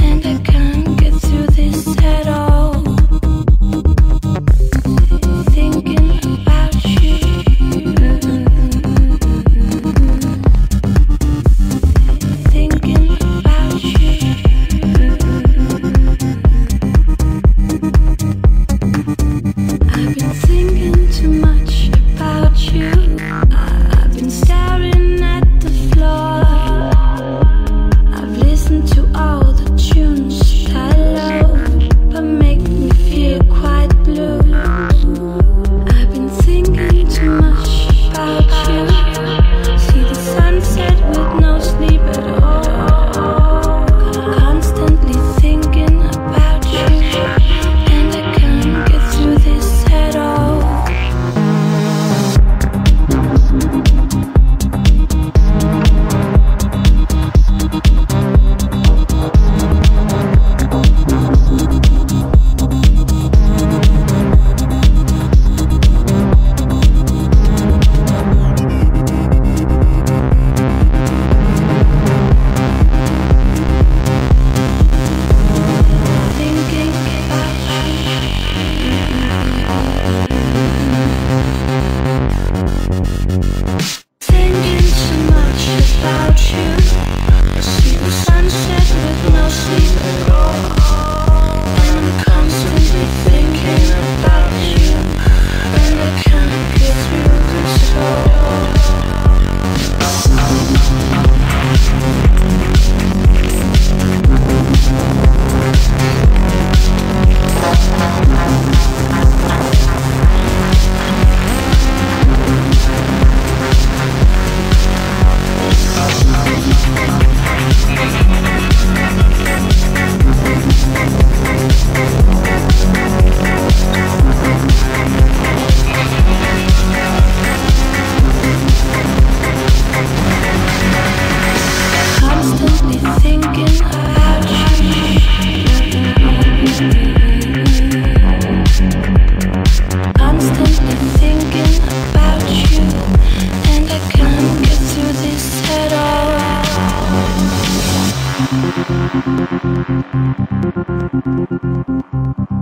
and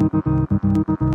Thank